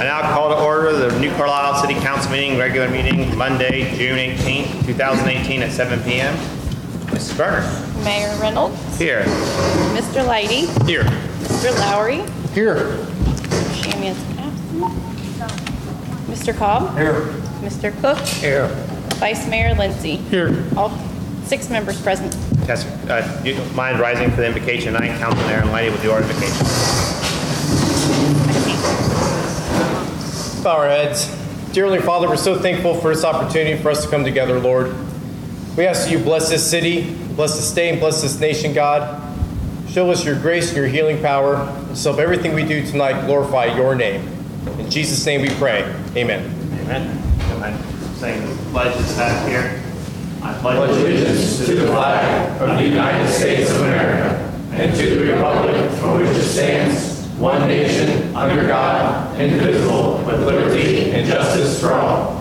I now call to order the New Carlisle City Council meeting, regular meeting, Monday, June 18th, 2018 at 7 PM. Mrs. Berner, Mayor Reynolds, here. Mr. Lighty, Here. Mr. Lowry, Here. Shamia's absent, Mr. Cobb, Here. Mr. Cook, Here. Vice Mayor Lindsay. Here. All six members present. Yes, uh, you don't mind rising for the invocation tonight? Council Mayor and Lady will do our invocation. Bow our heads. Dear Heavenly Father, we're so thankful for this opportunity for us to come together, Lord. We ask that you bless this city, bless the state, and bless this nation, God. Show us your grace and your healing power. And so help everything we do tonight glorify your name. In Jesus' name we pray. Amen. Amen. Don't saying the pledge is back here. I pledge allegiance to the flag of the United States of America and to the republic for which it stands, one nation, under God, indivisible, with liberty and justice for all.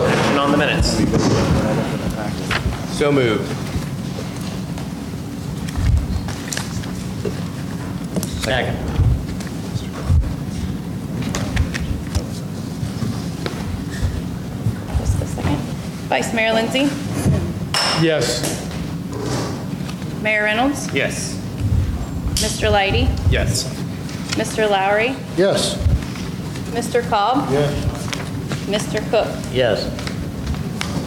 Action on the minutes. So moved. Second. Just a second. Vice Mayor Lindsay, Yes. Mayor Reynolds, Yes. Mr. Lighty, Yes. Mr. Lowry, Yes. Mr. Cobb, Yes. Mr. Cook, Yes.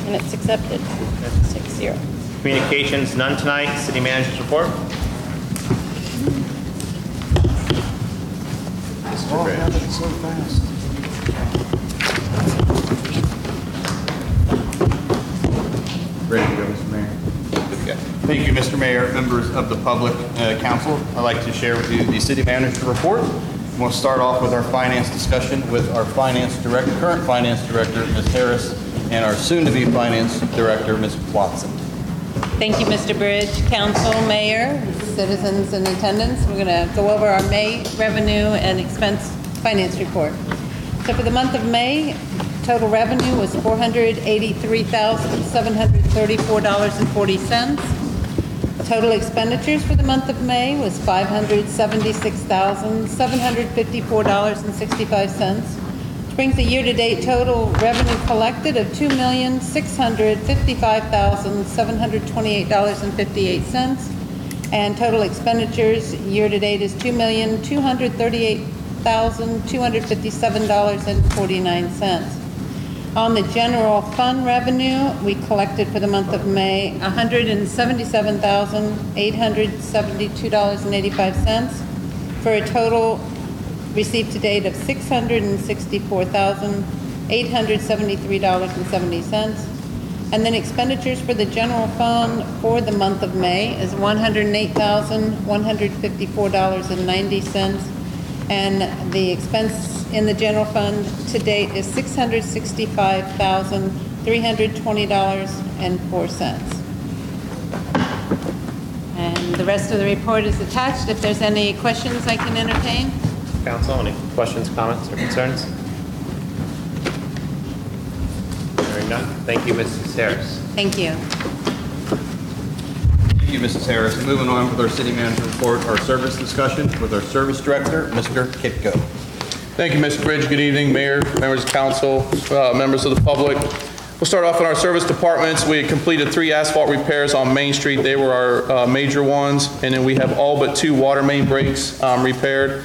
and it's accepted, six zero. Communications, none tonight. City manager's report. Oh, happened so fast. Ready to go, Mr. Mayor? Thank you, Mr. Mayor, members of the public uh, council. I'd like to share with you the city manager report. We'll start off with our finance discussion with our finance director, current finance director, Ms. Harris, and our soon-to-be finance director, Ms. Watson. Thank you, Mr. Bridge. Council, mayor, citizens in attendance, we're going to go over our May revenue and expense finance report. So for the month of May, total revenue was $483,734.40. Total expenditures for the month of May was $576,754.65, which brings the year-to-date total revenue collected of $2,655,728.58, and total expenditures year-to-date is $2,238,257.49. On the general fund revenue, we collected for the month of May $177,872.85 for a total received to date of $664,873.70. And then expenditures for the general fund for the month of May is $108,154.90. And the expense in the general fund to date is $665,320.04. And the rest of the report is attached. If there's any questions I can entertain? Council, any questions, comments, or concerns? Hearing none. Thank you, Mrs. Harris. Thank you. Thank you, Mrs. Harris. Moving on with our city manager report, our service discussion with our service director, Mr. Kitco. Thank you, Mr. Bridge. Good evening, Mayor, members of council, uh, members of the public. We'll start off in our service departments. We completed three asphalt repairs on Main Street. They were our uh, major ones. And then we have all but two water main breaks um, repaired.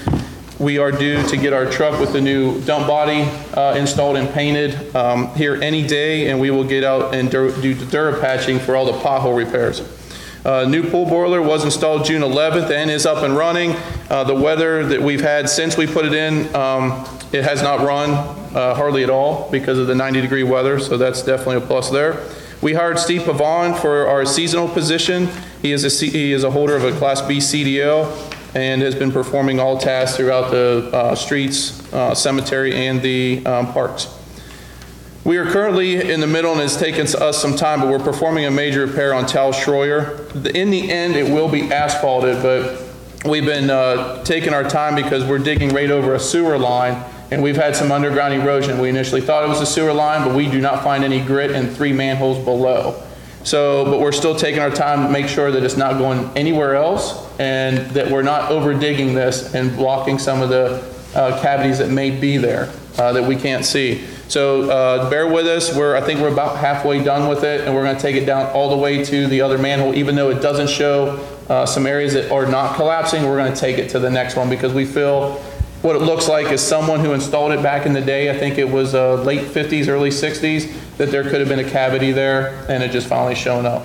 We are due to get our truck with the new dump body uh, installed and painted um, here any day, and we will get out and dur- do the patching for all the pothole repairs. Uh, New pool boiler was installed June 11th and is up and running. Uh, The weather that we've had since we put it in, um, it has not run uh, hardly at all because of the 90-degree weather, so that's definitely a plus there. We hired Steve Pavon for our seasonal position. He is a, C- he is a holder of a Class B CDL and has been performing all tasks throughout the uh, streets, uh, cemetery, and the um, parks. We are currently in the middle, and it's taken us some time, but we're performing a major repair on Tal Schroyer. In the end, it will be asphalted, but we've been uh, taking our time because we're digging right over a sewer line, and we've had some underground erosion. We initially thought it was a sewer line, but we do not find any grit in three manholes below. So, but we're still taking our time to make sure that it's not going anywhere else and that we're not over digging this and blocking some of the uh, cavities that may be there uh, that we can't see. So uh, bear with us. We're, I think we're about halfway done with it, and we're going to take it down all the way to the other manhole. Even though it doesn't show uh, some areas that are not collapsing, we're going to take it to the next one because we feel what it looks like is someone who installed it back in the day, I think it was uh, late 50s, early 60s, that there could have been a cavity there, and it just finally shown up.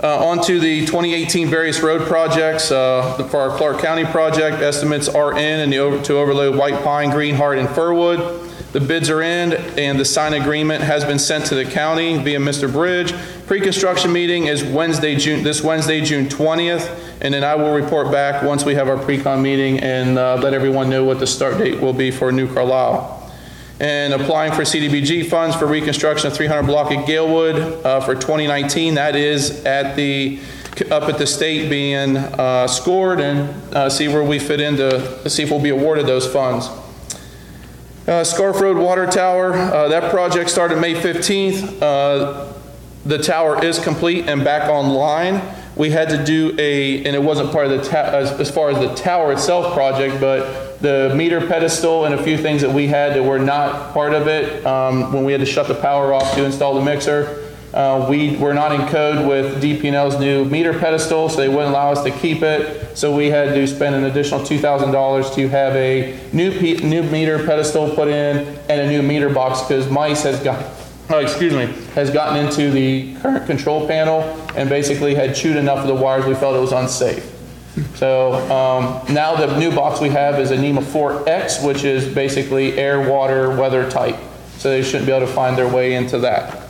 Uh, On to the 2018 various road projects. Uh, For our Clark County project, estimates are in and the over- to overload White Pine, Greenheart, and Firwood. The bids are in, and the signed agreement has been sent to the county via Mr. Bridge. Pre-construction meeting is Wednesday, June, this Wednesday, June 20th, and then I will report back once we have our pre-con meeting and uh, let everyone know what the start date will be for New Carlisle and applying for CDBG funds for reconstruction of 300 block at Galewood uh, for 2019. That is at the, up at the state being uh, scored and uh, see where we fit into, see if we'll be awarded those funds. Uh, Scarff Road Water Tower, uh, that project started May 15th. Uh, The tower is complete and back online. We had to do a, and it wasn't part of the, as as far as the tower itself project, but the meter pedestal and a few things that we had that were not part of it, um, when we had to shut the power off to install the mixer, uh, we were not in code with DP&L's new meter pedestal, so they wouldn't allow us to keep it. So we had to spend an additional $2,000 to have a new, pe- new meter pedestal put in and a new meter box because mice has got, oh, excuse me, has gotten into the current control panel and basically had chewed enough of the wires, we felt it was unsafe. So um, now the new box we have is a NEMA 4X, which is basically air, water, weather type. So they shouldn't be able to find their way into that.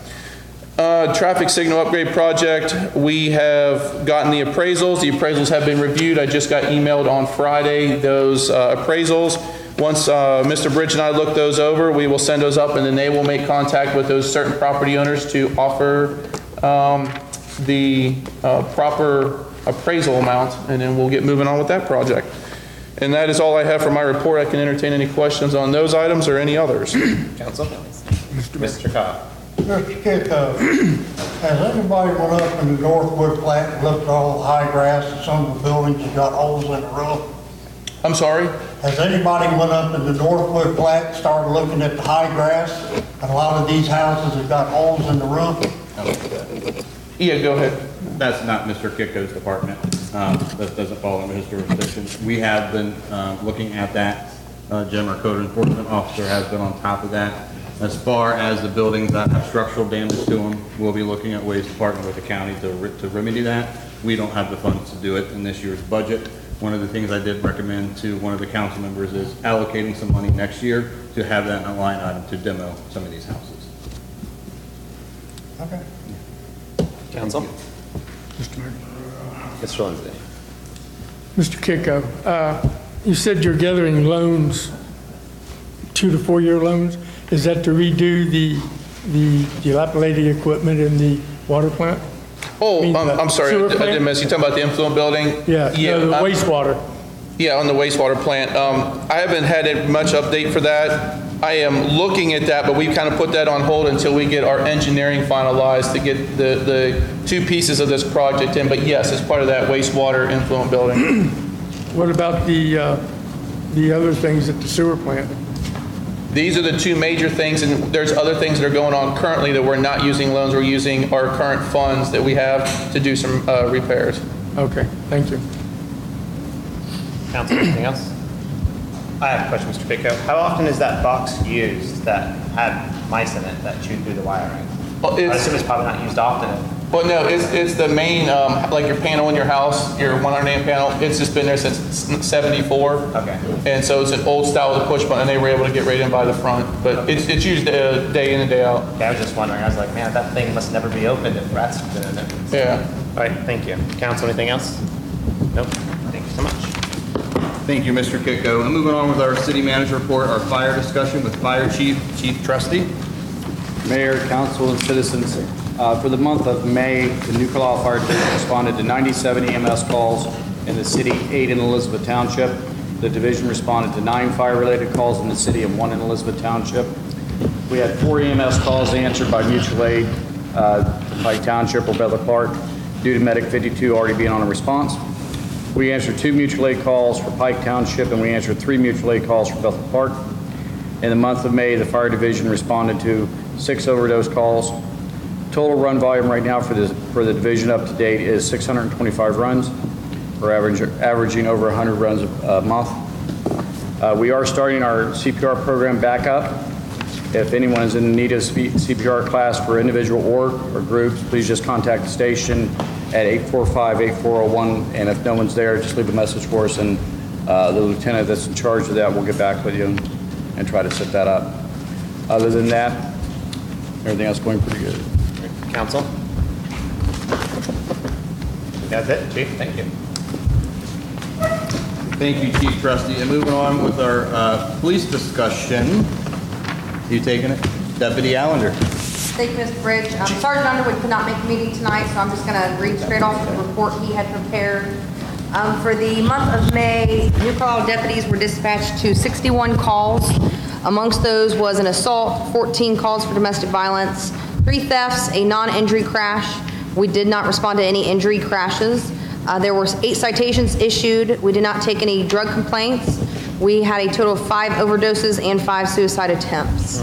Uh, Traffic signal upgrade project, we have gotten the appraisals. The appraisals have been reviewed. I just got emailed on Friday those uh, appraisals. Once uh, Mr. Bridge and I look those over, we will send those up, and then they will make contact with those certain property owners to offer um, the uh, proper appraisal amount, and then we'll get moving on with that project. And that is all I have for my report. I can entertain any questions on those items or any others. Council? Mr. Cobb? Mr. Kicko, has anybody went up in the Northwood plat and looked at all the high grass and some of the buildings that got holes in the roof? I'm sorry? Has anybody went up in the Northwood plat and started looking at the high grass? And a lot of these houses have got holes in the roof? Yeah, go ahead. That's not Mr. Kicko's department. Um, That doesn't fall under his jurisdiction. We have been um, looking at that. Uh, Jim, our code enforcement officer, has been on top of that. As far as the buildings that have structural damage to them, we'll be looking at ways to partner with the county to re- to remedy that. We don't have the funds to do it in this year's budget. One of the things I did recommend to one of the council members is allocating some money next year to have that in a line item to demo some of these houses. Okay. Council? Mr. Lindsay? Mr. Kiko, uh, you said you're gathering loans, two to four-year loans. Is that to redo the, the dilapidated equipment in the water plant? Oh, mean, I'm, the I'm sorry, I didn't miss, you talking about the influent building? Yeah, no, the wastewater. Yeah, on the wastewater plant. Um, I haven't had it- much update for that. I am looking at that, but we've kind of put that on hold until we get our engineering finalized to get the, the two pieces of this project in. But yes, it's part of that wastewater influent building. What about the, uh, the other things at the sewer plant? These are the two major things, and there's other things that are going on currently that we're not using loans, we're using our current funds that we have to do some uh, repairs. Okay, thank you. Council, anything else? I have a question, Mr. Picco. How often is that box used that had mice in it that chewed through the wiring? Well, I it's- assume it's probably not used often. Well, no, it's, it's the main, um, like your panel in your house, your 100 amp panel, it's just been there since 74. Okay. And so it's an old style with a push button, and they were able to get right in by the front. But it's, it's used uh, day in and day out. Okay, I was just wondering, I was like, man, that thing must never be opened if rats have been in it. Yeah. All right, thank you. Council, anything else? Nope. Thank you so much. Thank you, Mr. Kicko. And moving on with our city manager report, our fire discussion with Fire Chief, Chief Trusty. Mayor, council, and citizens, uh, for the month of May, the New Carlisle Fire District responded to 97 EMS calls in the city, eight in Elizabeth Township. The division responded to nine fire-related calls in the city and one in Elizabeth Township. We had four EMS calls answered by mutual aid. uh, Pike Township or Bethel Park due to Medic 52 already being on a response. We answered two mutual aid calls for Pike Township, and we answered three mutual aid calls for Bethel Park. In the month of May, the fire division responded to six overdose calls. Total run volume right now for the, for the division up to date is 625 runs. We're average- averaging over 100 runs a month. Uh, We are starting our CPR program back up. If anyone is in need of CPR class for individual or, or groups, please just contact the station at 845-8401, and if no one's there, just leave a message for us, and uh, the lieutenant that's in charge of that will get back with you and- and try to set that up. Other than that, everything else going pretty good. Council? That's it, chief, thank you. Thank you, Chief Trusty. And moving on with our uh, police discussion. You taking it? Deputy Allender. Thank you, Mr. Bridge. Um, Sergeant Underwood could not make the meeting tonight, so I'm just going to read straight off the report he had prepared. Um, For the month of May, New Carlisle deputies were dispatched to 61 calls. Amongst those was an assault, 14 calls for domestic violence, three thefts, a non-injury crash. We did not respond to any injury crashes. Uh, There were eight citations issued. We did not take any drug complaints. We had a total of five overdoses and five suicide attempts.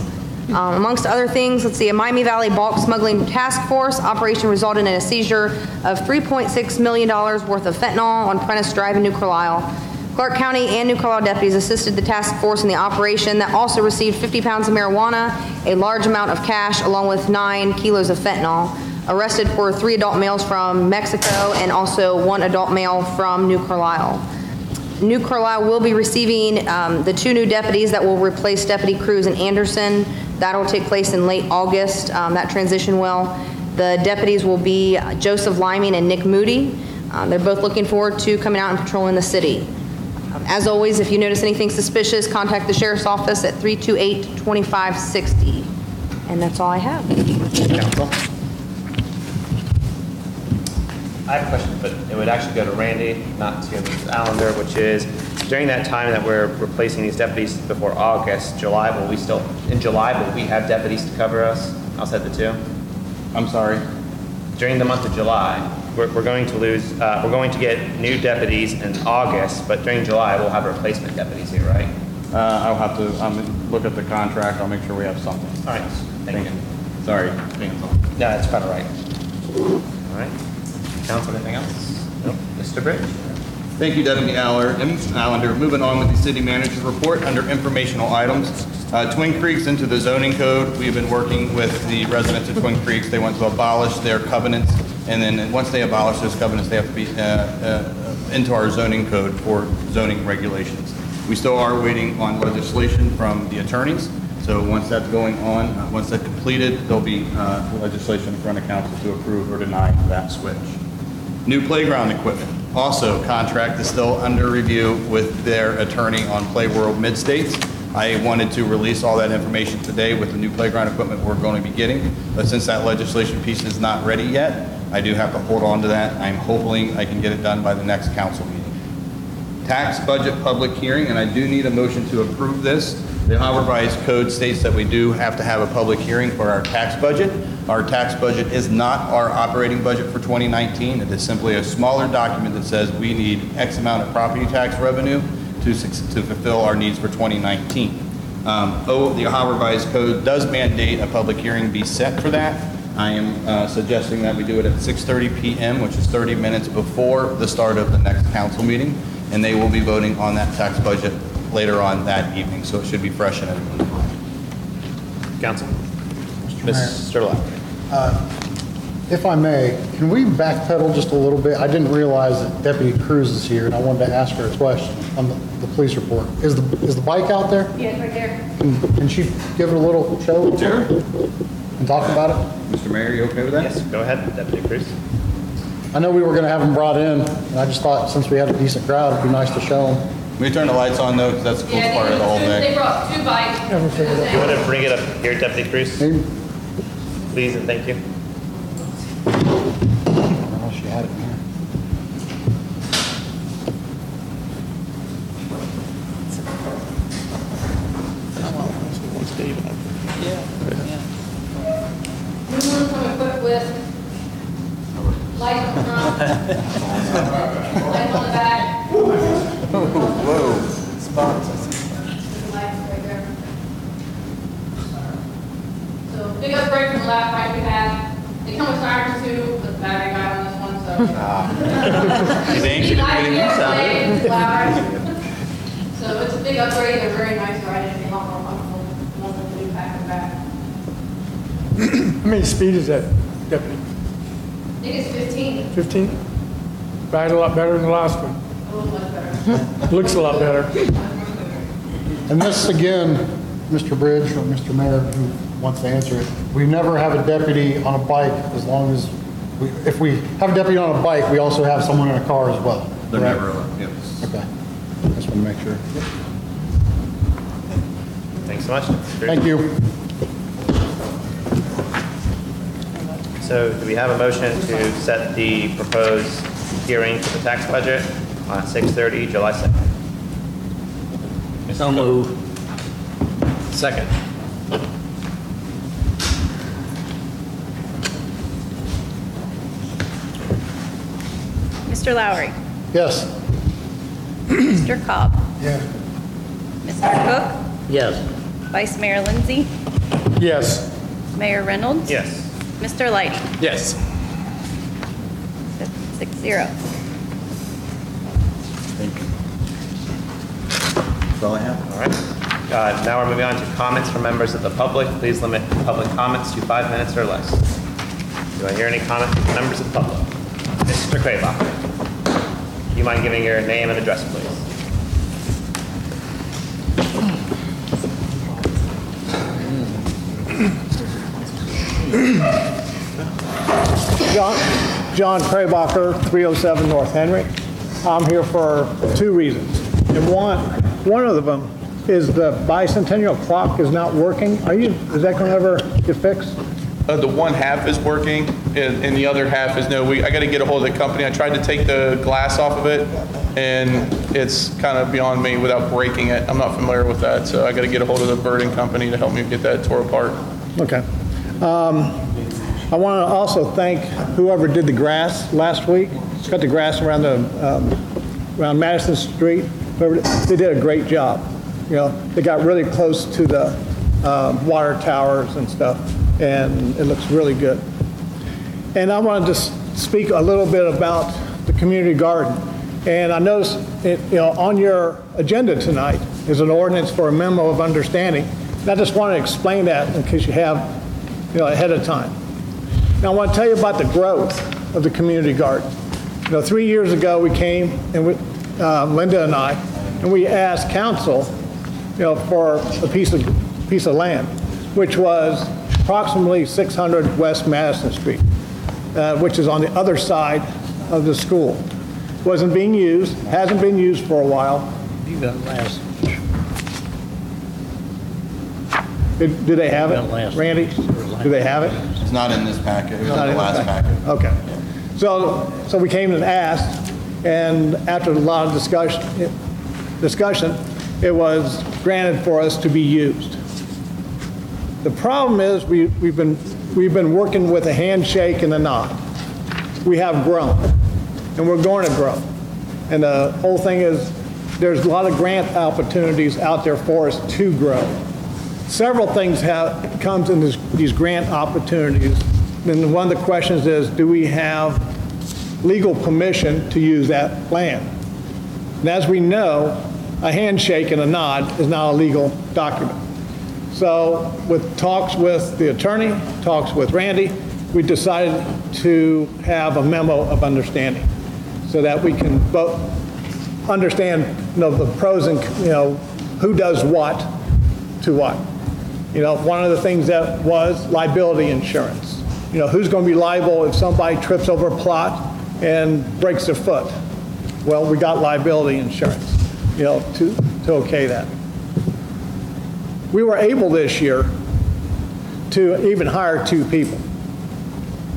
Um, Amongst other things, let's see, a Miami Valley bulk smuggling task force operation resulted in a seizure of $3.6 million worth of fentanyl on Prentice Drive in New Carlisle. Clark County and New Carlisle deputies assisted the task force in the operation that also received 50 pounds of marijuana, a large amount of cash, along with nine kilos of fentanyl. Arrested for three adult males from Mexico and also one adult male from New Carlisle. New Carlisle will be receiving um, the two new deputies that will replace Deputy Cruz and Anderson. That'll take place in late August, um, that transition will. The deputies will be Joseph Liming and Nick Moody. Uh, They're both looking forward to coming out and patrolling the city. As always, if you notice anything suspicious, contact the sheriff's office at 328-2560. And that's all I have. Council? I have a question, but it would actually go to Randy, not to Mrs. Allender, which is, during that time that we're replacing these deputies before August, July, will we still, in July, will we have deputies to cover us outside the two? I'm sorry. During the month of July, we're, we're going to lose, uh, we're going to get new deputies in August, but during July, we'll have replacement deputies here, right? Uh, I'll have to, um, look at the contract. I'll make sure we have something. All right, thank you. Sorry. Cancel. No, that's quite all right. All right. Council, anything else? Nope. Mr. Bridge? Thank you, Deputy Aller- Allender. Moving on with the city manager's report under informational items. Uh, Twin Creeks into the zoning code. We've been working with the residents of Twin Creeks. They want to abolish their covenants, and then once they abolish those covenants, they have to be uh, uh, into our zoning code for zoning regulations. We still are waiting on legislation from the attorneys, so once that's going on, uh, once that's completed, there'll be uh, legislation in front of council to approve or deny that switch. New playground equipment. Also, contract is still under review with their attorney on Playworld Mid-States. I wanted to release all that information today with the new playground equipment we're going to be getting, but since that legislation piece is not ready yet, I do have to hold on to that. I'm hoping I can get it done by the next council meeting. Tax budget public hearing, and I do need a motion to approve this. The Ohio Revised Code states that we do have to have a public hearing for our tax budget. Our tax budget is not our operating budget for 2019. It is simply a smaller document that says we need X amount of property tax revenue to to fulfill our needs for 2019. Um, Oh, the Ohio Revised Code does mandate a public hearing be set for that. I am uh, suggesting that we do it at 6:30 PM, which is 30 minutes before the start of the next council meeting, and they will be voting on that tax budget later on that evening, so it should be fresh in everyone's mind. Council? Mr. Lowry? If I may, can we backpedal just a little bit? I didn't realize that Deputy Cruz is here, and I wanted to ask her a question on the, the police report. Is the, is the bike out there? Yeah, right there. Can can she give it a little show? Sure. And talk about it? Mr. Mayor, you okay with that? Yes, go ahead, Deputy Cruz. I know we were gonna have them brought in, and I just thought since we had a decent crowd, it'd be nice to show them. We turn the lights on though, because that's the coolest part of the whole They thing. brought two bikes. You want to bring it up here, Deputy Cruz? Maybe, Please and thank you. oh, she had it in here. We want to come equipped with assist. Lights on the front. Lights on the back. Whoa. Lights right there. So big upgrade from the last bike we had. They come with sirens too, but the battery died on this one, so. He's anxious to get him used out of it. Loud. So it's a big upgrade, they're very nice riding, a lot more comfortable, one with the new pack and back. How many speed is that, Deputy? I think it's fifteen, 15? Ride a lot better than the last one. a little much better. Looks a lot better. And this, again, Mr. Bridge or Mr. Mayor, who wants to answer it, we never have a deputy on a bike as long as, we if we have a deputy on a bike, we also have someone in a car as well. They're correct? never, alone. yes. Okay. Just want to make sure. Thanks so much. Thank you. So do we have a motion to set the proposed hearing for the tax budget on 6:30, July 2nd? So move. Second. Mr. Lowry. Yes. Mr. Cobb. Yeah. Mr. Cook. Yes. Vice Mayor Lindsay. Yes. Mayor Reynolds. Yes. Mr. Lighty. Yes. Six zero. Thank you. That's all I have. All right. Uh, Now we're moving on to comments from members of the public. Please limit public comments to five minutes or less. Do I hear any comments from members of the public? Mr. Quaylock, do you mind giving your name and address, please? John, John Craybacher, 307 North Henry. I'm here for two reasons. And one, one of them is the bicentennial clock is not working. Are you, is that going to ever get fixed? Uh, the one half is working, and, and the other half is no. We, I got to get a hold of the company. I tried to take the glass off of it, and it's kind of beyond me without breaking it. I'm not familiar with that, so I got to get a hold of the Verdin company to help me get that tore apart. Okay. Um, I want to also thank whoever did the grass last week. Cut the grass around the, um, around Madison Street. They did a great job. You know, they got really close to the um, water towers and stuff, and it looks really good. And I want to just speak a little bit about the community garden. And I noticed, it, you know, on your agenda tonight is an ordinance for a memo of understanding. And I just want to explain that in case you have, you know, ahead of time. Now, I want to tell you about the growth of the community garden. You know, three years ago, we came, and we, uh, Linda and I, and we asked council, you know, for a piece of, piece of land, which was approximately 600 West Madison Street, uh, which is on the other side of the school. Wasn't being used, hasn't been used for a while. Last. Did do they have it? Randy, do they have it? It's not in this packet. It was Not in the last this packet. Okay. So, so we came and asked, and after a lot of discussion, discussion, it was granted for us to be used. The problem is, we, we've been, we've been working with a handshake and a nod. We have grown, and we're going to grow. And the whole thing is, there's a lot of grant opportunities out there for us to grow. Several things have, comes in this, these grant opportunities. And one of the questions is, do we have legal permission to use that land? And as we know, a handshake and a nod is not a legal document. So with talks with the attorney, talks with Randy, we decided to have a memo of understanding so that we can both understand, you know, the pros and, you know, who does what to what. You know, one of the things that was liability insurance. You know, who's going to be liable if somebody trips over a plot and breaks their foot? Well, we got liability insurance, you know, to, to okay that. We were able this year to even hire two people.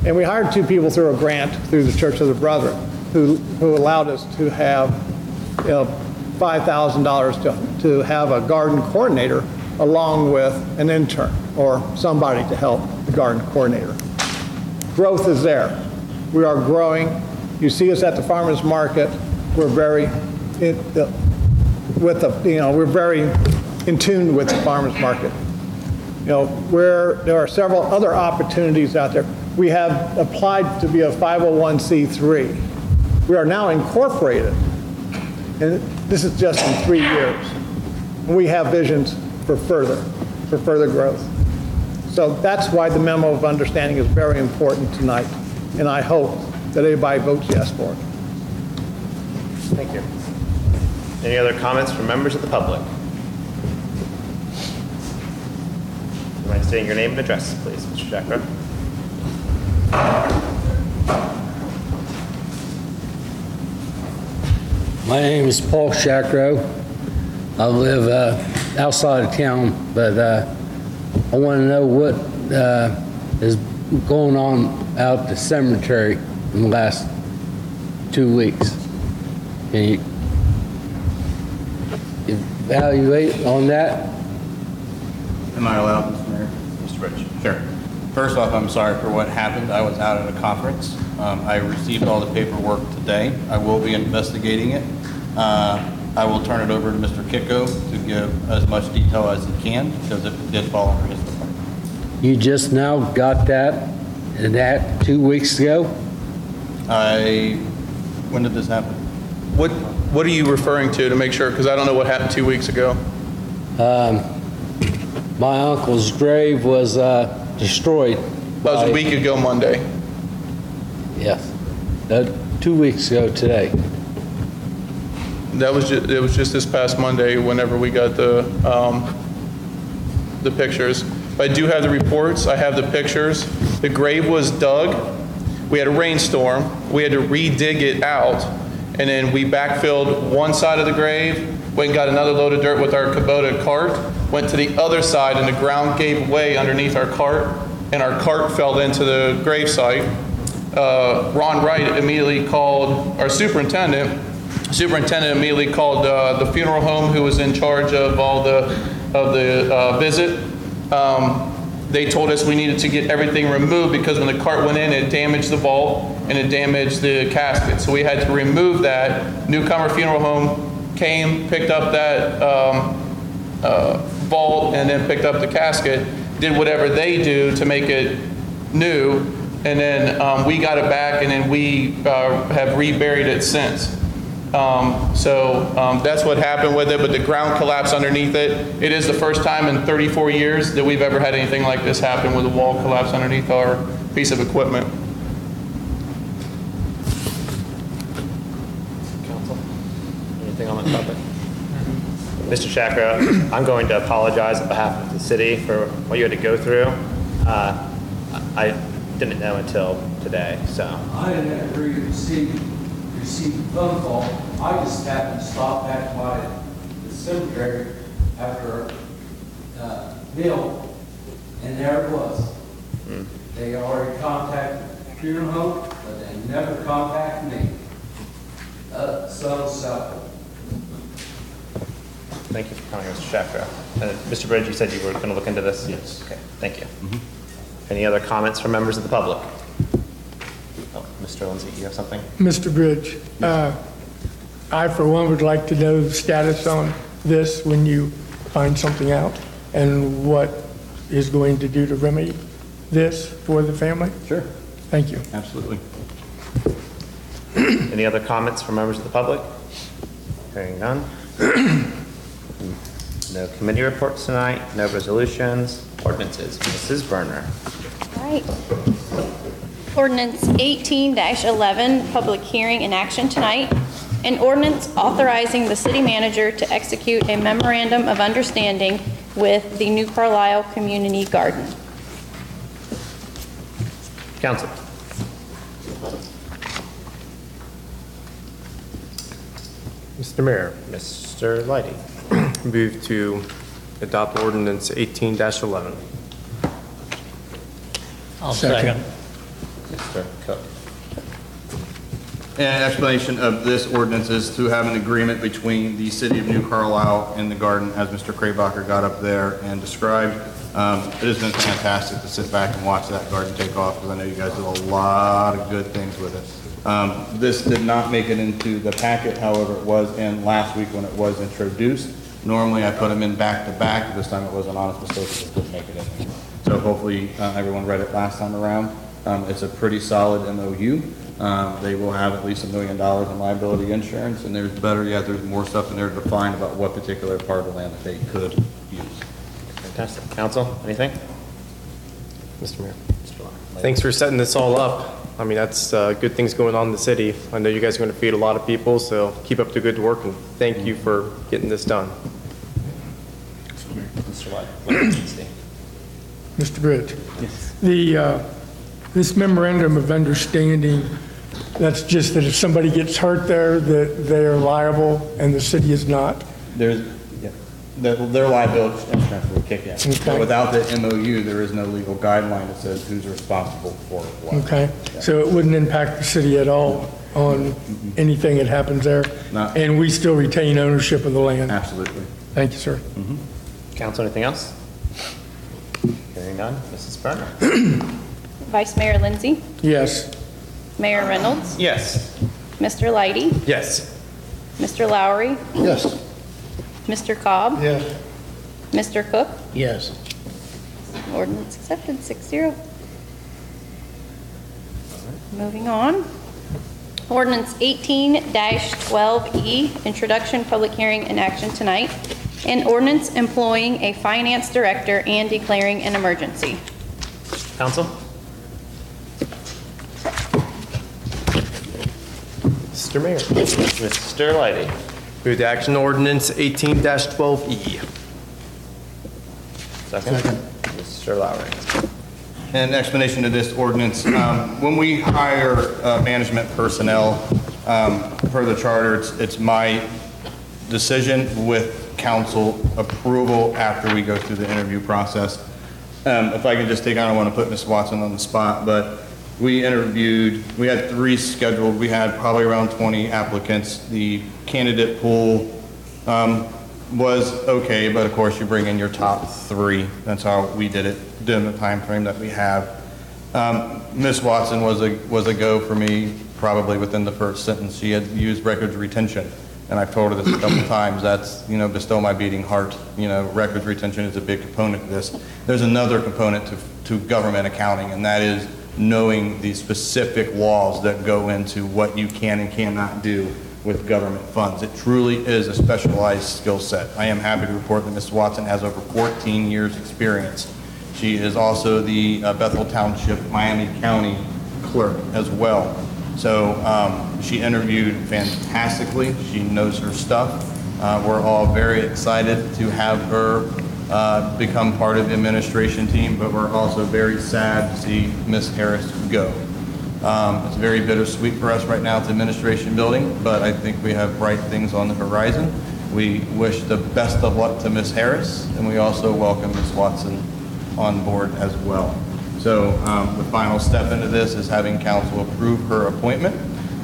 And we hired two people through a grant through the Church of the Brethren, who, who allowed us to have, you know, $5,000 to, to have a garden coordinator along with an intern or somebody to help the garden coordinator. growth is there. We are growing. You see us at the farmer's market. We're very, in- uh, with the, you know, we're very in tune with the farmer's market. You know, where there are several other opportunities out there. We have applied to be a 501c3. We are now incorporated, and this is just in three years. We have visions for further, for further growth. So that's why the memo of understanding is very important tonight, and I hope that everybody votes yes for it. Thank you. Any other comments from members of the public? Do you mind stating your name and address, please, Mr. Jackrow? My name is Paul Shacro. I live uh, outside of town, but uh, I want to know what uh, is going on out at the cemetery in the last two weeks. Can you evaluate on that? Am I allowed, Mr. Mayor? Mr. Rich? Sure. First off, I'm sorry for what happened. I was out at a conference. Um, I received all the paperwork today. I will be investigating it. Uh, I will turn it over to Mr. Kiko to give as much detail as he can because it did fall under his department. You just now got that, and that two weeks ago? I, when did this happen? What, what are you referring to, to make sure, because I don't know what happened two weeks ago. Um, My uncle's grave was uh, destroyed. That was a week ago Monday. Yes. Uh, Two weeks ago today. That was, ju- it was just this past Monday, whenever we got the, um, the pictures. I do have the reports, I have the pictures. The grave was dug, we had a rainstorm, we had to redig it out, and then we backfilled one side of the grave, went and got another load of dirt with our Kubota cart, went to the other side, and the ground gave way underneath our cart, and our cart fell into the grave site. Uh, Ron Wright immediately called our superintendent, Superintendent immediately called uh, the funeral home who was in charge of all the, of the uh, visit. Um, They told us we needed to get everything removed because when the cart went in, it damaged the vault and it damaged the casket. So we had to remove that. Newcomer Funeral Home came, picked up that um, uh, vault and then picked up the casket, did whatever they do to make it new, and then um, we got it back, and then we uh, have reburied it since. Um, So um, that's what happened with it, but the ground collapsed underneath it. It is the first time in 34 years that we've ever had anything like this happen with a wall collapse underneath our piece of equipment. Council? Anything on that topic? Mr. Shakra, I'm going to apologize on behalf of the city for what you had to go through. Uh, I didn't know until today, so. I didn't agree to receive, receive a phone call. I just happened to stop back by the cemetery after, uh, meal, and there it was. They already contacted the funeral home, but they never contacted me. Uh, so, so, Thank you for coming, Mr. Shakra. And Mr. Bridge, you said you were going to look into this? Yes. Okay, thank you. Any other comments from members of the public? Mr. Lindsay, you have something? Mr. Bridge, uh, I for one would like to know the status on this when you find something out and what is going to do to remedy this for the family. Sure. Thank you. Absolutely. Any other comments from members of the public? Hearing none. No committee reports tonight, no resolutions, ordinances. Mrs. Berner. All right. Ordinance 18-11, public hearing and action tonight. An ordinance authorizing the city manager to execute a memorandum of understanding with the New Carlisle Community Garden. Council. Mr. Mayor, Mr. Leidy. move to adopt ordinance 18-11. I'll second. Mr. Cook. An explanation of this ordinance is to have an agreement between the city of New Carlisle and the garden, as Mr. Craybacher got up there and described. Um, It has been fantastic to sit back and watch that garden take off, because I know you guys do a lot of good things with it. Um, This did not make it into the packet, however, it was in last week when it was introduced. Normally, I put them in back-to-back, this time it was an honest mistake, it didn't make it in. So hopefully, uh, everyone read it last time around. Um, It's a pretty solid MOU. Um, They will have at least a million dollars in liability insurance, and there's better yet, there's more stuff in there defined about what particular part of the land that they could use. Fantastic. Council, anything? Mr. Mayor. Mr. Ly. Thanks for setting this all up. I mean, that's uh, good things going on in the city. I know you guys are going to feed a lot of people, so keep up the good work, and thank you for getting this done. Mr. White. Mr. Bridge? The, uh, this memorandum of understanding, that's just that if somebody gets hurt there, that they are liable and the city is not? There's, yeah, the- their liability insurance will kick in. Okay. But Without the MOU, there is no legal guideline that says who's responsible for what. Okay? So it wouldn't impact the city at all on anything that happens there? No. And we still retain ownership of the land? Absolutely. Thank you, sir. Mm-hmm. Council, anything else? Hearing none. Mrs. Berner? Vice Mayor Lindsay, Yes. Mayor Reynolds, Yes. Mr. Leidy, Yes. Mr. Lowry, Yes. Mr. Cobb, Yes. Mr. Cook, Yes. Ordinance accepted, six zero. Moving on. Ordinance 18-12E, introduction, public hearing, and action tonight. An ordinance employing a finance director and declaring an emergency. Council? Mr. Mayor. Mr. Leidy? Move to action ordinance 18-12E. Second. Mr. Lowry? In explanation of this ordinance, um, when we hire uh, management personnel, um, per the charter, it's, it's my decision with council approval after we go through the interview process. Um, If I could just take, I don't want to put Ms. Watson on the spot, but we interviewed, we had three scheduled, we had probably around 20 applicants. The candidate pool um, was okay, but of course you bring in your top three. That's how we did it, during the time frame that we have. Um, Ms. Watson was a, was a go for me, probably within the first sentence. She had used records retention, and I've told her this a couple times. That's, you know, bestow my beating heart. You know, records retention is a big component of this. There's another component to, to government accounting, and that is knowing the specific laws that go into what you can and cannot do with government funds. It truly is a specialized skill set. I am happy to report that Ms. Watson has over 14 years' experience. She is also the uh, Bethel Township, Miami County clerk as well. So um, she interviewed fantastically. She knows her stuff. Uh, We're all very excited to have her uh, become part of the administration team, but we're also very sad to see Ms. Harris go. Um, It's very bittersweet for us right now at the administration building, but I think we have bright things on the horizon. We wish the best of luck to Ms. Harris, and we also welcome Ms. Watson on board as well. So um, the final step into this is having council approve her appointment.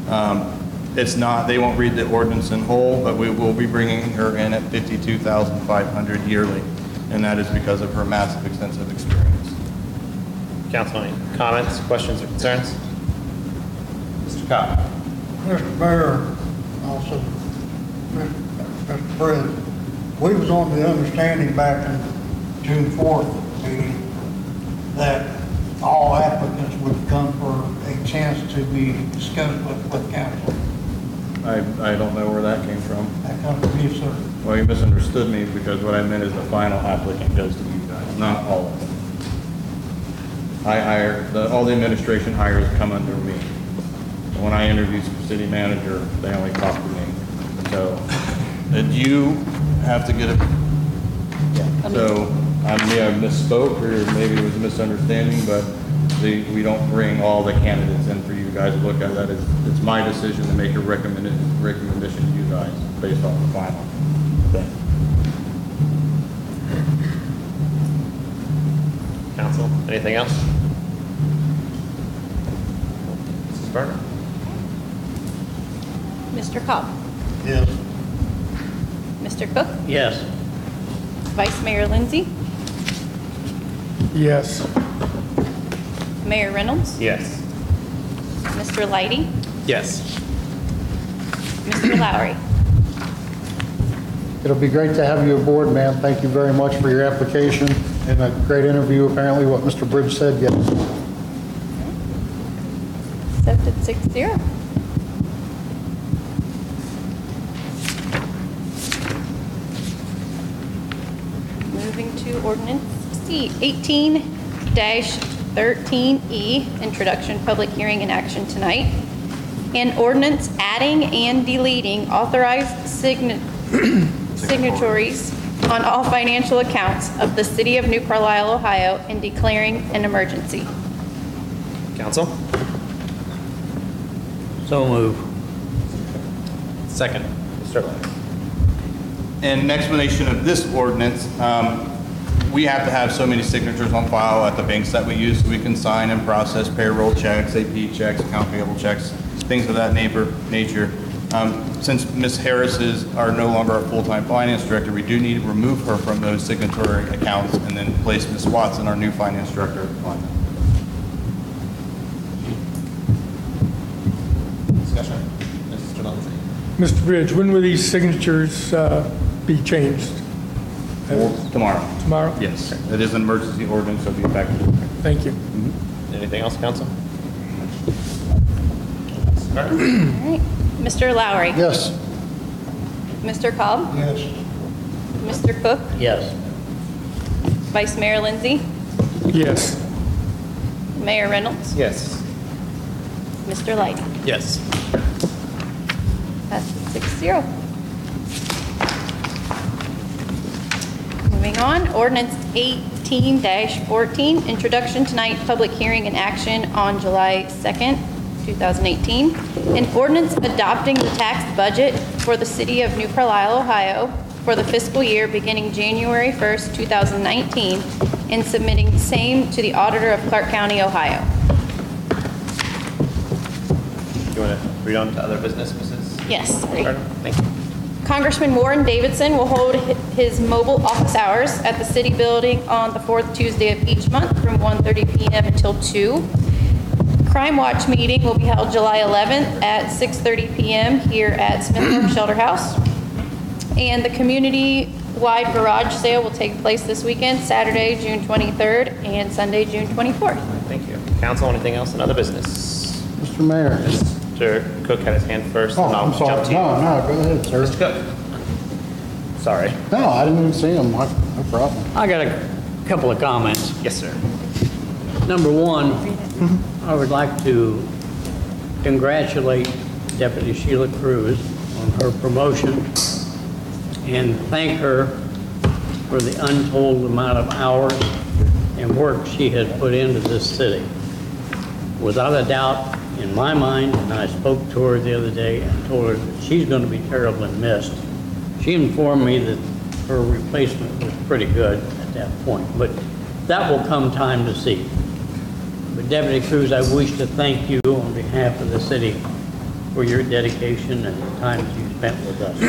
Um, It's not, they won't read the ordinance in whole, but we will be bringing her in at 52500 yearly, and that is because of her massive, extensive experience. Council, any comments, questions, or concerns? Mr. Cobb? Mr. Mayor, also, Mr. President, we was on the understanding back in June 4th meeting that all applicants would come for a chance to be discussed with, with council. I, I don't know where that came from. That comes from you, sir. Well, you misunderstood me because what I meant is the final applicant goes to you guys, not all of them. I hire, the, all the administration hires come under me. When I interview for city manager, they only talk to me. So, uh, that you have to get it, Yeah. so, I may have misspoke, or maybe it was a misunderstanding, but the, we don't bring all the candidates in for you guys to look at. That is, it's my decision to make a recommended, recommendation to you guys based on the final thing. Council, anything else? Mrs. Berner? Mr. Cobb, Yes. Mr. Cook, Yes. Vice Mayor Lindsay, Yes. Mayor Reynolds? Yes. Mr. Lighty? Yes. Mr. Lowry? It'll be great to have you aboard, man. Thank you very much for your application and a great interview, apparently what Mr. Bridge said, yes. Accepted six zero. Moving to ordinance C, eighteen thirteen E, introduction, public hearing and action tonight. An ordinance adding and deleting authorized signa- signatories on all financial accounts of the city of New Carlisle, Ohio, and declaring an emergency. Council? So move. Second. Mr. Lewis. In explanation of this ordinance, um, we have to have so many signatures on file at the banks that we use so we can sign and process payroll checks, AP checks, account payable checks, things of that neighbor, nature. Um, Since Ms. Harris is, are no longer our full-time finance director, we do need to remove her from those signatory accounts and then place Ms. Watson, our new finance director, on. Discussion? Mr. Lindsay? Mr. Bridge, when will these signatures uh, be changed? Tomorrow. Tomorrow? Yes. It is an emergency ordinance, so it'll be effective. Thank you. Anything else, council? All right. All right. Mr. Lowry? Yes. Mr. Cobb? Yes. Mr. Cook? Yes. Vice Mayor Lindsay? Yes. Mayor Reynolds? Yes. Mr. Light? Yes. Passes six zero. Moving on, ordinance eighteen fourteen, introduction tonight, public hearing and action on July second, two thousand eighteen. An ordinance adopting the tax budget for the city of New Carlisle, Ohio for the fiscal year beginning January first, two thousand nineteen, and submitting same to the auditor of Clark County, Ohio. Do you want to read on to other business, Mrs.? Yes. Carter? Thank you. Congressman Warren Davidson will hold his mobile office hours at the city building on the fourth Tuesday of each month from 1:30 PM until 2. Crime Watch meeting will be held July 11th at 6:30 PM here at Smith Park Shelter House. And the community-wide garage sale will take place this weekend, Saturday, June 23rd, and Sunday, June 24th. Thank you. Council, anything else in other business? Mr. Mayor. Mr. Cook had his hand first, Oh, and I'll I'm sorry. jump to you. No, no, go ahead, sir. Mr. Cook? Sorry. No, I didn't even see him. No no problem. I got a couple of comments. Yes, sir. Number one, I would like to congratulate Deputy Sheila Cruz on her promotion and thank her for the untold amount of hours and work she has put into this city. Without a doubt, in my mind, and I spoke to her the other day and told her that she's going to be terribly missed. She informed me that her replacement was pretty good at that point, but that will come time to see. But Deputy Cruz, I wish to thank you on behalf of the city for your dedication and the time that you spent with us.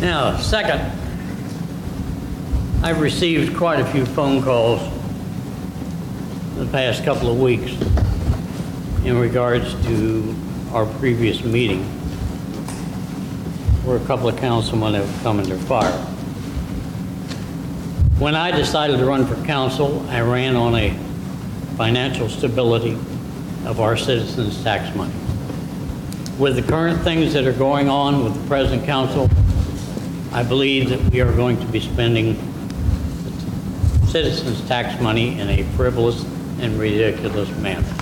Now, second, I've received quite a few phone calls the past couple of weeks in regards to our previous meeting, where a couple of councilmen have come under fire. When I decided to run for council, I ran on a financial stability of our citizens' tax money. With the current things that are going on with the present council, I believe that we are going to be spending citizens' tax money in a frivolous and ridiculous manner.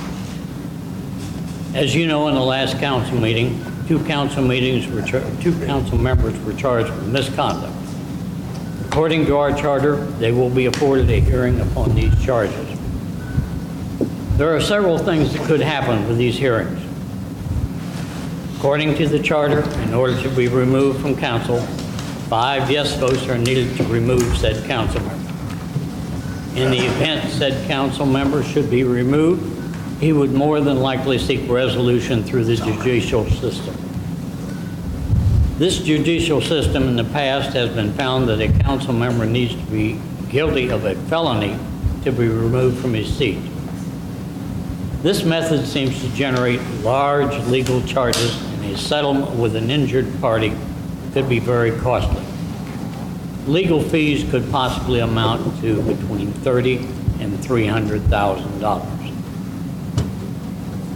As you know, in the last council meeting, two council meetings were, two council members were charged with misconduct. According to our charter, they will be afforded a hearing upon these charges. There are several things that could happen with these hearings. According to the charter, in order to be removed from council, five yes votes are needed to remove said council member. In the event said council member should be removed, he would more than likely seek resolution through the judicial system. This judicial system in the past has been found that a council member needs to be guilty of a felony to be removed from his seat. This method seems to generate large legal charges, and a settlement with an injured party could be very costly. Legal fees could possibly amount to between 30 and $300,000.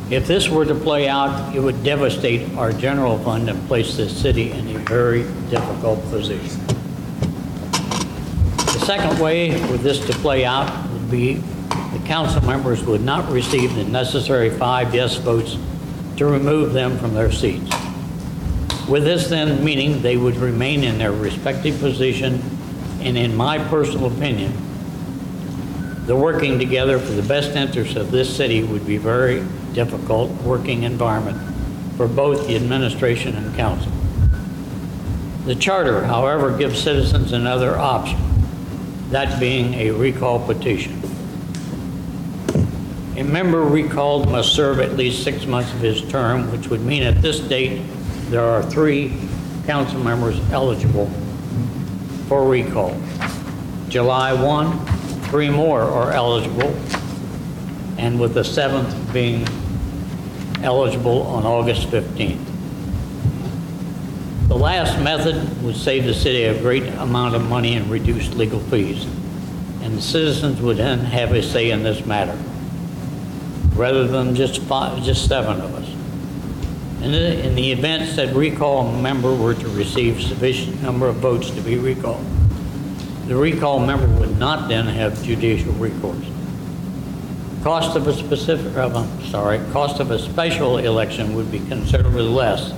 If this were to play out, it would devastate our general fund and place this city in a very difficult position. The second way for this to play out would be the council members would not receive the necessary five yes votes to remove them from their seats. With this then meaning they would remain in their respective position, and in my personal opinion, the working together for the best interests of this city would be very difficult working environment for both the administration and council. The charter, however, gives citizens another option, that being a recall petition. A member recalled must serve at least six months of his term, which would mean at this date, there are three council members eligible for recall. July 1, three more are eligible, and with the seventh being eligible on August 15th. The last method would save the city a great amount of money and reduce legal fees, and the citizens would then have a say in this matter, rather than just five, just seven of us. In the, in the event said recall member were to receive sufficient number of votes to be recalled, the recall member would not then have judicial recourse. Cost of a specific, uh, sorry, cost of a special election would be considerably less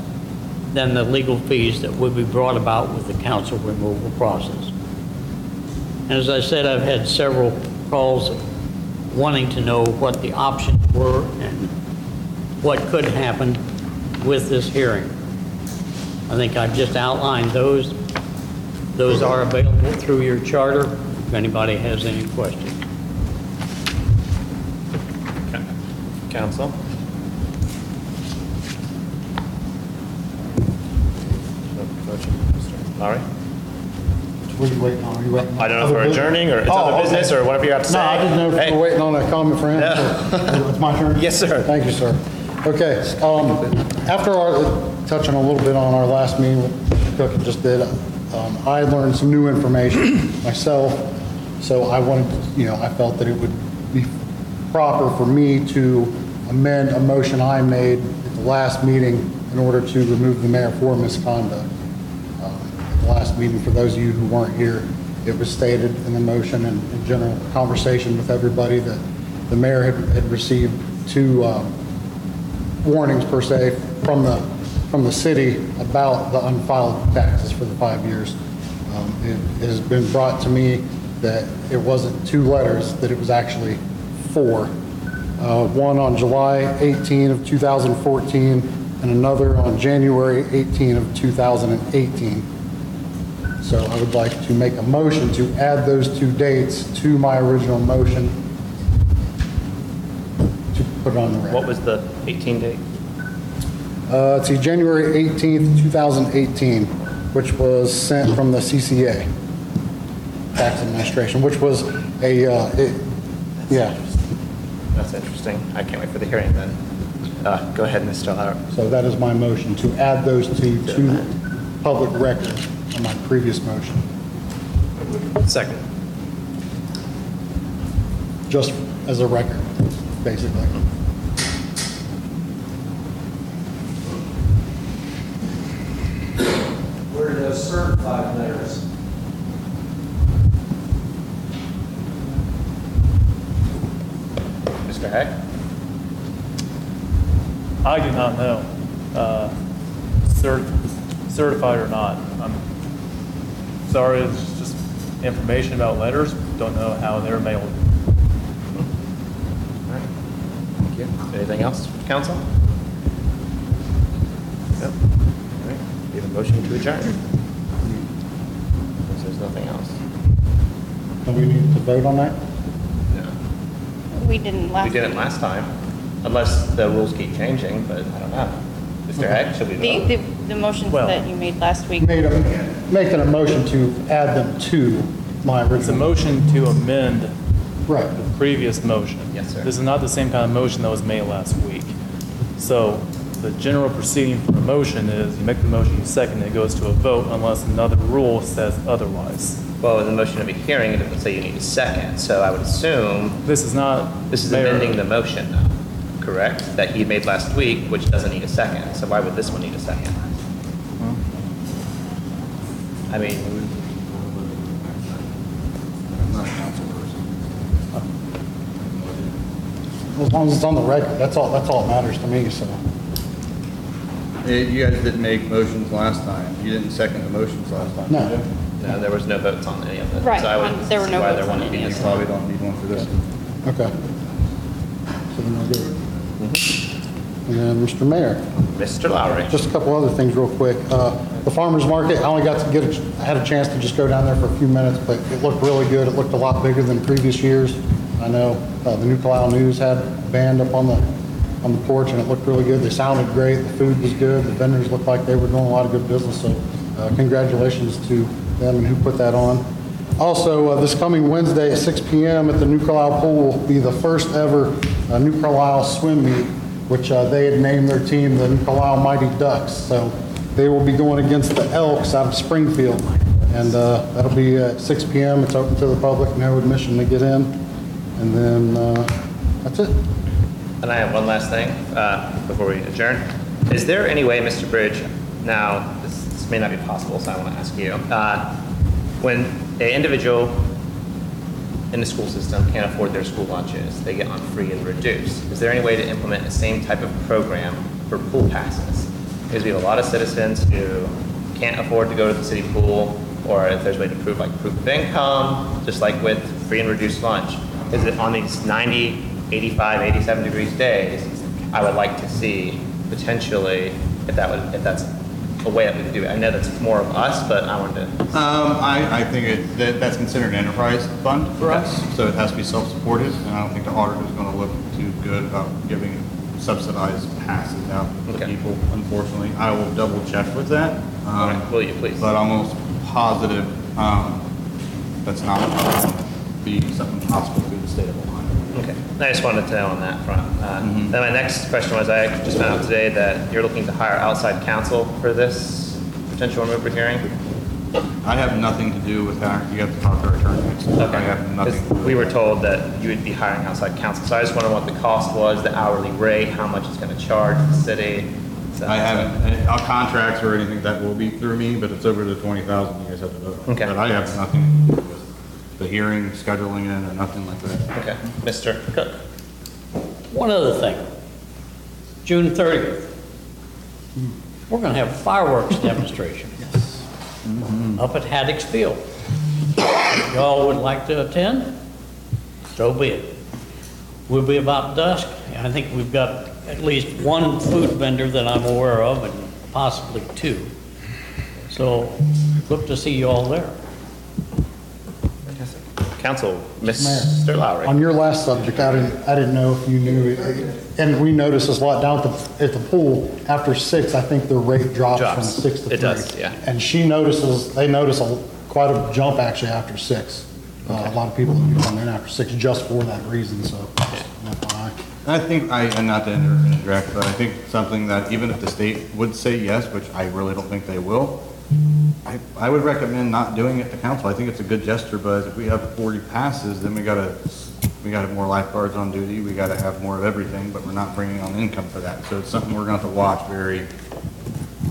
than the legal fees that would be brought about with the council removal process. And as I said, I've had several calls wanting to know what the options were and what could happen with this hearing. I think I've just outlined those. Those are available through your charter, if anybody has any questions. Council? Larry? What are you waiting on? Are you waiting on I don't know if other we're business? adjourning or it's Oh, other okay. business or whatever you have to say. No, I didn't know if Hey. were waiting on a comment for him. so- It's my turn? Yes, sir. Thank you, sir. Okay, um, after our, touching a little bit on our last meeting, what Cook just did, um, I learned some new information myself, so I wanted, you know, I felt that it would be proper for me to amend a motion I made at the last meeting in order to remove the mayor for misconduct. Um, At the last meeting, for those of you who weren't here, it was stated in the motion and in general conversation with everybody that the mayor had, had received two um, warnings per se from the, from the city about the unfiled taxes for the five years. Um, It has been brought to me that it wasn't two letters, that it was actually four. Uh, One on July 18 of 2014 and another on January 18 of 2018. So I would like to make a motion to add those two dates to my original motion to put it on the record. What was the 18 date? Uh, Let's see, January 18th, 2018, which was sent from the CCA, Tax Administration, which was a, uh, it- yeah, That's interesting. I can't wait for the hearing then. Uh, Go ahead, Mr. Lauer. so that is my motion, to add those two to public record on my previous motion, Second. just as a record, basically. Where those certified letters, Mr. Heck? I do not know, uh, cert- certified or not. I'm sorry, it's just information about letters, don't know how they're mailed. Thank you. Anything else, council? Nope. All right. We have a motion to adjourn. If There's nothing else. Do we need to vote on that? We didn't last. We didn't last time, unless the rules keep changing, but I don't know. Mr. Heck, should we The, vote? the, the motions that you made last week. Made a, making a motion to add them to my original. It's a motion to amend Right. the previous motion. Yes, sir. This is not the same kind of motion that was made last week. So the general proceeding for a motion is you make the motion, you second it, it goes to a vote unless another rule says otherwise. Well, in the motion of a hearing, it doesn't say you need a second, so I would assume This is not. this is Mayor- amending the motion, though, correct? That he made last week, which doesn't need a second, so why would this one need a second? I mean, I'm not a council person. As long as it's on the record, that's all, that's all that matters to me, so. Eh, You guys didn't make motions last time. You didn't second the motions last time. No. you? No, there was no votes on any of it. Right, So I would um, there were see no why votes there on wouldn't be any a of You it. probably don't need one for this. Okay. So then we'll do it. And then, Mr. Mayor, Mr. Lowry. just a couple other things real quick. Uh, The farmer's market, I only got to get, a- I had a chance to just go down there for a few minutes, but it looked really good. It looked a lot bigger than previous years. I know uh, the New Carlisle News had a band up on the, on the porch, and it looked really good. They sounded great, the food was good, the vendors looked like they were doing a lot of good business, so uh, congratulations to them and who put that on. Also, uh, this coming Wednesday at 6 PM at the New Carlisle Pool will be the first ever uh, New Carlisle swim meet, which uh, they had named their team the New Carlisle Mighty Ducks. So they will be going against the Elks out of Springfield. And uh, that'll be at 6 PM. It's open to the public, no admission to get in. And then, uh, that's it. And I have one last thing uh, before we adjourn. Is there any way, Mr. Bridge, now, this may not be possible, so I want to ask you. uh, When an individual in the school system can't afford their school lunches, they get on free and reduced. Is there any way to implement the same type of program for pool passes? Because we have a lot of citizens who can't afford to go to the city pool, or if there's a way to prove like proof of income, just like with free and reduced lunch. Is it on these 90, 85, 87 degrees days? I would like to see potentially if that would, if that's a way that we could do it. I know that's more of us, but I wanted to Um, I, I think it, that, that's considered an enterprise fund for us, so it has to be self-supported, and I don't think the auditor's is gonna look too good about giving subsidized passes out to people, unfortunately. I will double check with that. Um, right, will you please? But I'm almost positive, um, that's not gonna be something possible through the state of Ohio. Okay, I just wanted to know on that front. Uh, Mm-hmm. Then my next question was, I just found out today that you're looking to hire outside counsel for this potential removal hearing? I have nothing to do with that, you have to talk to our attorney. I have nothing. to do with We were told that you would be hiring outside counsel, so I just wondered what the cost was, the hourly rate, how much it's gonna charge the city. So- I haven't, uh, contracts or anything that will be through me, but it's over the twenty thousand, you guys have to vote. on. Okay. But I have nothing to do with the hearing, scheduling it, or nothing like that. Okay, Mr. Cook? One other thing. June 30th. We're going to have a fireworks demonstration. Mm-hmm. Up at Haddock's Field. If Y'all would like to attend? So be it. We'll be about dusk. I think we've got at least one food vendor that I'm aware of and possibly two. So look to see you all there. Counsel, Mr. Lowry? On your last subject, I didn't, I didn't know if you knew, and we noticed this a lot down at the, at the pool, after six, I think the rate drops from Drops. six to three. It does, yeah. And she notices, they notice a, quite a jump actually after six. Uh, A lot of people that come in after six just for that reason, so. FYI. I think, I, and not to inter- interject, but I think something that even if the state would say yes, which I really don't think they will, I, I would recommend not doing it to council. I think it's a good gesture, but if we have forty passes, then we gotta, we gotta have more lifeguards on duty, we gotta have more of everything, but we're not bringing on income for that. So it's something we're gonna have to watch very,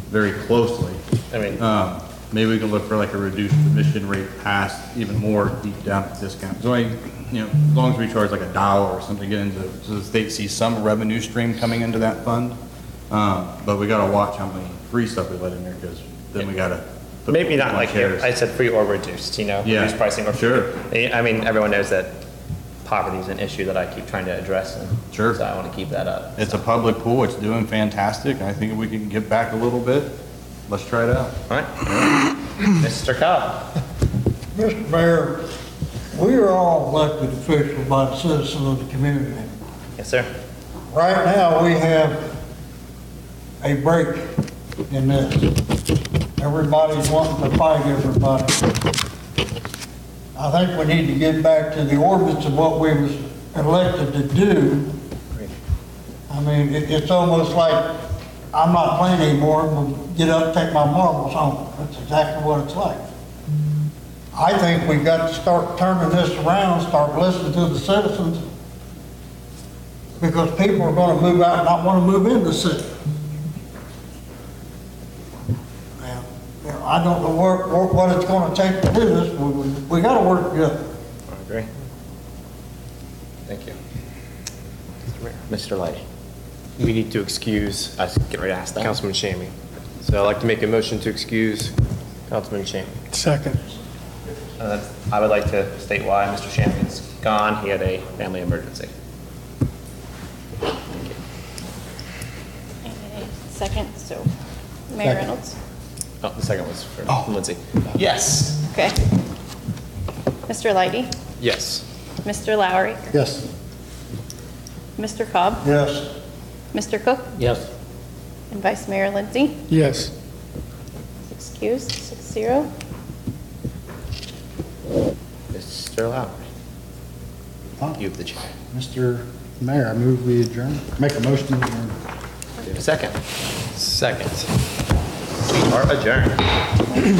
very closely. I mean, Um, maybe we can look for like a reduced admission rate pass, even more deep down at discount. So I, you know, as long as we charge like a dollar or something, get into, so the state sees some revenue stream coming into that fund. Um, but we gotta watch how many free stuff we let in there, because then we gotta. put Maybe not on like, chairs. I said free or reduced, you know? Yeah, Reduced pricing or. sure. I mean, everyone knows that poverty is an issue that I keep trying to address, and. Sure. So I want to keep that up. It's a public pool, it's doing fantastic, I think if we can get back a little bit, let's try it out. All right. Mr. Cobb? Mr. Mayor, we are all elected officials by the citizens of the community. Yes, sir. Right now, we have a break in this. Everybody's wanting to fight everybody. I think we need to get back to the ordinance of what we was elected to do. I mean, it, it's almost like, I'm not playing anymore, gonna get up, take my marbles home. That's exactly what it's like. I think we've got to start turning this around, start listening to the citizens, because people are gonna move out and not wanna move in the city. I don't know what, what- what it's gonna take to do this, we, we, we gotta work together. I agree. Thank you. Mr. Lighty. We need to excuse I was getting ready to ask that. Councilman Shammy. So I'd like to make a motion to excuse Councilman Shammy. Second. Uh, that's- I would like to state why Mr. Champion's gone. He had a family emergency. Second, so Mayor Second. Reynolds. Oh, the second was for oh. Lindsay. Yes. Okay. Mr. Lighty, Yes. Mr. Lowry, Yes. Mr. Cobb, Yes. Mr. Cook, Yes. and Vice Mayor Lindsay. Yes. Excused, six zero. Mr. Lowry. You have the chair. Mr. Mayor, I move we adjourn, make a motion to adjourn. Do you have a second? Second. We are adjourned.